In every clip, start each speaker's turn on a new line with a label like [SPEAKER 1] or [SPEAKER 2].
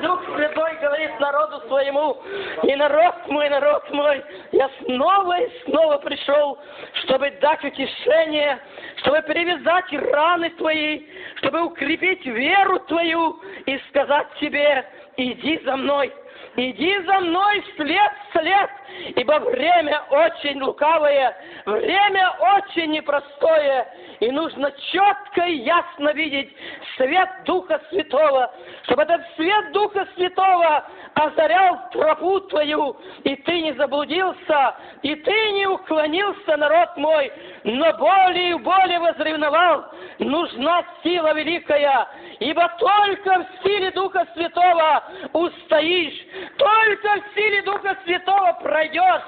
[SPEAKER 1] Дух Святой говорит народу своему, и народ мой, народ мой, я снова и снова пришел, чтобы дать утешение, чтобы перевязать раны твои, чтобы укрепить веру твою и сказать тебе, иди за мной, иди за мной вслед, вслед, ибо время очень лукавое, время очень непростое, и нужно четко и ясно видеть свет Духа Святого, чтобы этот свет Духа Святого озарял тропу твою, и ты не заблудился, и ты не уклонился, народ мой, но более и более возревновал. Нужна сила великая, ибо только в силе Духа Святого устоишь, только в силе Духа Святого пройдешь,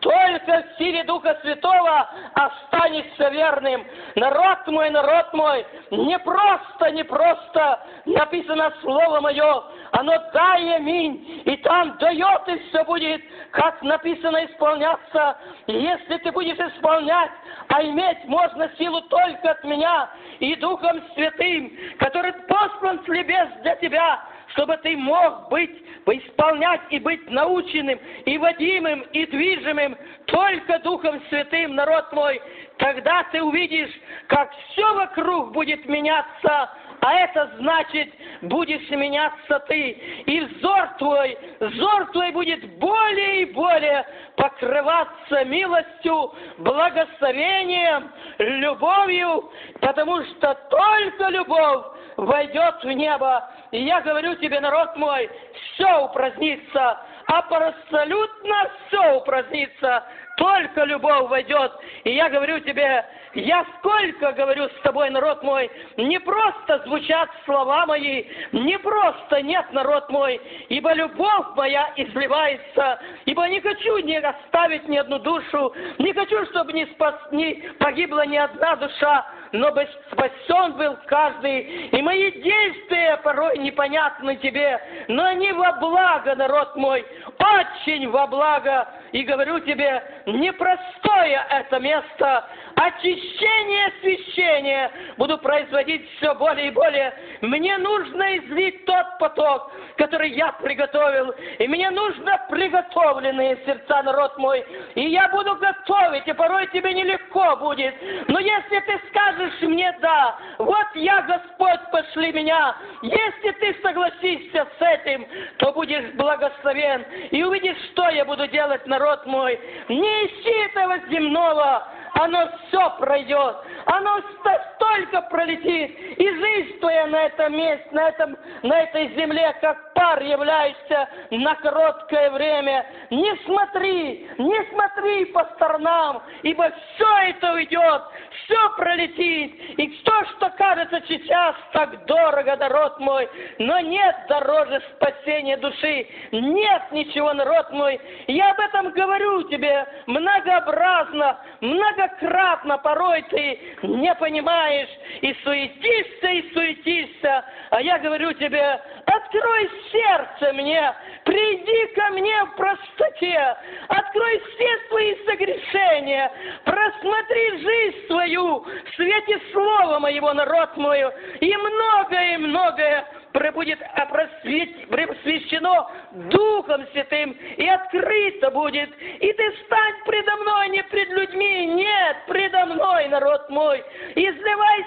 [SPEAKER 1] только в силе Духа Святого останешься верным. Народ мой, народ мой, не просто, не просто написано Слово Мое, оно да и аминь, и там дает, и все будет, как написано, исполняться. Если ты будешь исполнять, а иметь можно силу только от меня и Духом Святым, который послан с небес для тебя, чтобы ты мог быть, исполнять и быть наученным, и водимым, и движимым только Духом Святым, народ мой, тогда ты увидишь, как все вокруг будет меняться, а это значит, будешь меняться ты, и взор твой, взор твой будет более и более покрываться милостью, благословением, любовью, потому что только любовь войдет в небо. И я говорю тебе, народ мой, все упразднится, абсолютно все упразднится, только любовь войдет. И я говорю тебе, я сколько говорю с тобой, народ мой, не просто звучат слова мои, не просто нет, народ мой, ибо любовь моя изливается, ибо не хочу не оставить ни одну душу, не хочу, чтобы не, спас, не погибла ни одна душа, но бы спасен был каждый. И мои действия порой непонятны тебе, но они во благо, народ мой, очень во благо. И говорю тебе, непростое это место, очищение, освящение буду производить все более и более. Мне нужно излить тот поток, который я приготовил. И мне нужно приготовленные сердца, народ мой. И я буду готовить, и порой тебе нелегко будет. Но если ты скажешь мне «да», вот я, Господь, пошли меня. Если ты согласишься с этим, то будешь благословен. И увидишь, что я буду делать, народ мой. Не ищи этого земного, оно все пройдет, оно столько пролетит, и жизнь твоя на этом месте, на, этом, на этой земле, как пар являешься на короткое время. Не смотри, не смотри по сторонам, ибо все это уйдет, все пролетит, и то, что кажется сейчас так дорого, народ мой, но нет дороже спасения души, нет ничего, народ мой. Я об этом говорю тебе многообразно, много многократно порой ты не понимаешь и суетишься, и суетишься. А я говорю тебе, открой сердце мне, приди ко мне в простоте, открой все свои согрешения, просмотри жизнь свою в свете слова моего, народ мой, и многое, и многое будет просвещено Духом Святым и открыто будет. И ты стань предо мной, не пред людьми, нет, предо мной, народ мой. Изливай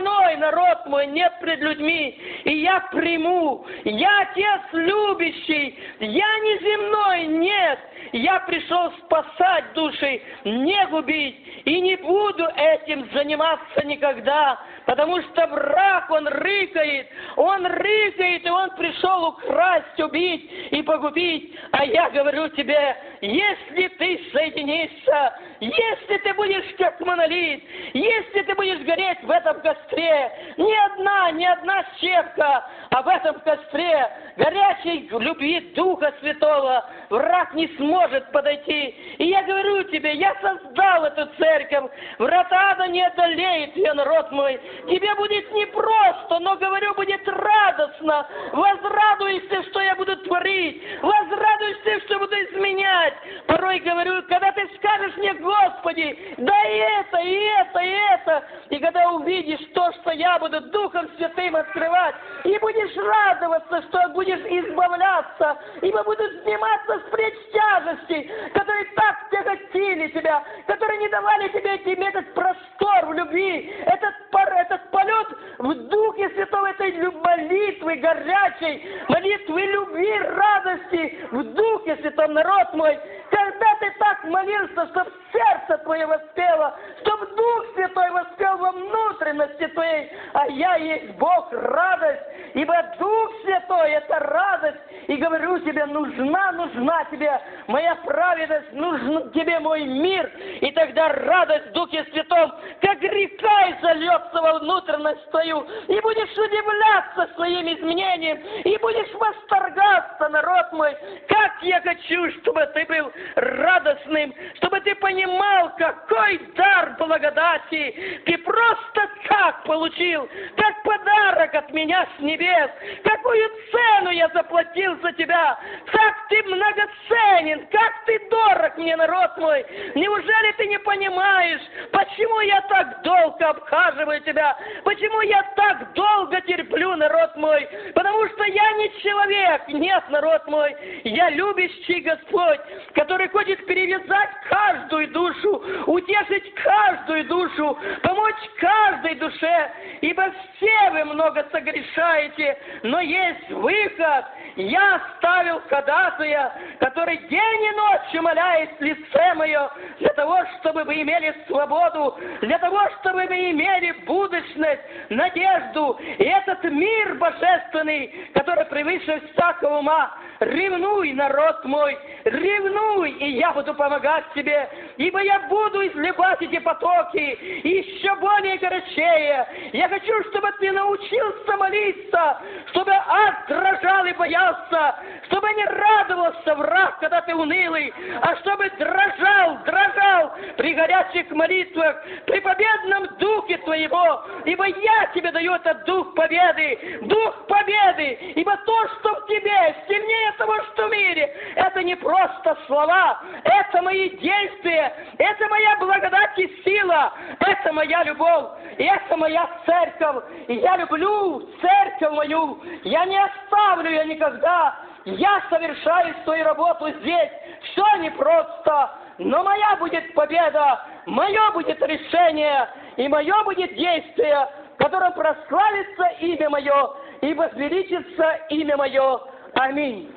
[SPEAKER 1] мной, народ мой, нет пред людьми. И я приму, я Отец любящий, я не земной, нет. Я пришел спасать души, не губить, и не буду этим заниматься никогда, потому что враг, он рыкает, он рыкает, и он пришел украсть, убить и погубить. А я говорю тебе, если ты соединишься, если ты будешь как монолит, если ты будешь гореть в этом костре, ни одна, ни одна щепка, а в этом костре горячей любви Духа Святого враг не сможет подойти. И я говорю тебе, я создал эту церковь, врата ада не одолеет ее, народ мой. Тебе будет непросто, но, говорю, будет радостно. Возрадуйся, что я буду творить. Возрадуйся, что буду изменять. Порой говорю, когда ты скажешь мне, Господи, да и это, и это, и это. И когда увидишь то, что я буду Духом Святым открывать, и будешь радоваться, что будешь избавляться, ибо будут сниматься с плеч тяжести, которые так тяготили тебя, которые не давали тебе этим этот простор в любви, этот, этот полет в Духе Святом, этой молитвы горячей, молитвы любви, радости в Духе Святом, народ мой, когда ты так молился, чтобы сердце твое воспело, чтобы Дух Святой воспел во внутренности твоей, а я есть Бог радость, ибо Дух Святой – это радость, и говорю тебе, нужна, нужна тебе моя праведность, нужен тебе мой мир, и тогда радость в Духе Святом, как река, и зальется во внутренность твою, и будешь удивляться своим изменениям, и будешь восторгаться, народ мой, как я хочу, чтобы ты был радостным, чтобы ты понимал, какой дар благодати ты просто так получил, как подарок от меня с небес, какую цену я заплатил за тебя, как ты многоценен, как ты дорог мне, народ мой. Неужели ты не понимаешь, почему я так долго обхаживаю тебя, почему я так долго терплю, народ мой? Потому что я не человек, нет, народ мой, я любящий Господь, который хочет перевязать каждую душу, утешить каждую душу, помочь каждой душе, ибо все вы много согрешаете, но есть выход. Я оставил ходатая, который день и ночь умоляет лице мое, для того, чтобы вы имели свободу, для того, чтобы вы имели будущность, надежду, и этот мир божественный, который превыше всякого ума, ревнуй, народ мой, ревнуй, и я буду помогать тебе, ибо я буду изливать эти потоки еще более горячее. Я хочу, чтобы ты научился молиться, чтобы ад дрожал и боялся, чтобы не радовался враг, когда ты унылый, а чтобы дрожал горячих молитвах, при победном духе твоего, ибо я тебе даю этот дух победы, дух победы, ибо то, что в тебе, сильнее того, что в мире, это не просто слова, это мои действия, это моя благодать и сила, это моя любовь, и это моя церковь, и я люблю церковь мою, я не оставлю ее никогда, я совершаю свою работу здесь, все непросто, но моя будет победа, мое будет решение, и мое будет действие, в котором прославится имя мое, и возвеличится имя мое. Аминь.